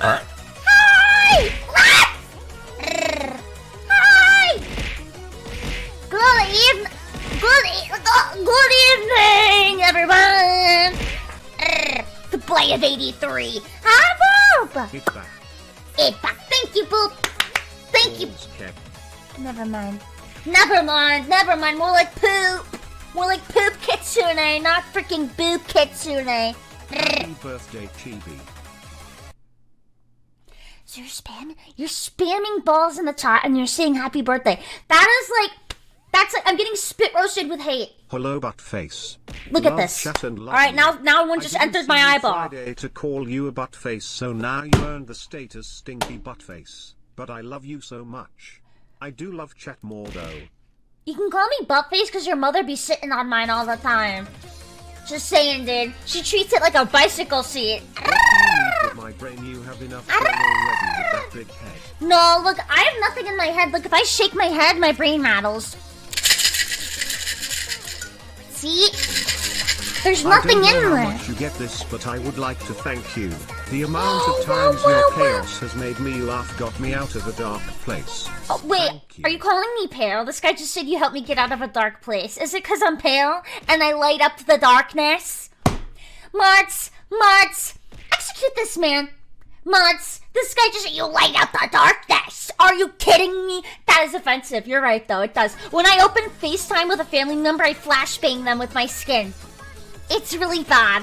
Uh. Hi! What? Hi! Good evening. Good, e- good evening, everyone. The boy of 83. Hi, back. It back. Thank you, Boop. Thank you. Never mind. Never mind. Never mind. More like poop. More like poop kitsune, not freaking boop kitsune. Happy birthday, Chibi. You're spam you're spamming balls in the chat and you're saying happy birthday. That is like that's like I'm getting spit roasted with hate. Hello, butt face. Look at this. chat, and Alright, now now one just entered my eyeball. Friday to call you a butt face, so now you earned the status stinky butt face. But I love you so much. I do love chat more though. You can call me buttface because your mother be sitting on mine all the time. Just saying, dude. She treats it like a bicycle seat. What do you need with my brain? You have enough brain already with that big head. No, look, I have nothing in my head. Look, if I shake my head, my brain rattles. See? There's nothing in there. much you get this, but I would like to thank you. The amount Oh, of times wow, your wow, wow. chaos has made me laugh got me out of a dark place. Oh, wait, you. are you calling me pale? This guy just said you helped me get out of a dark place. Is it because I'm pale and I light up the darkness? Marts, Marts, execute this man. Marts, this guy just you light up the darkness. Are you kidding me? That is offensive. You're right, though. It does. When I open FaceTime with a family member, I flashbang them with my skin. It's really bad.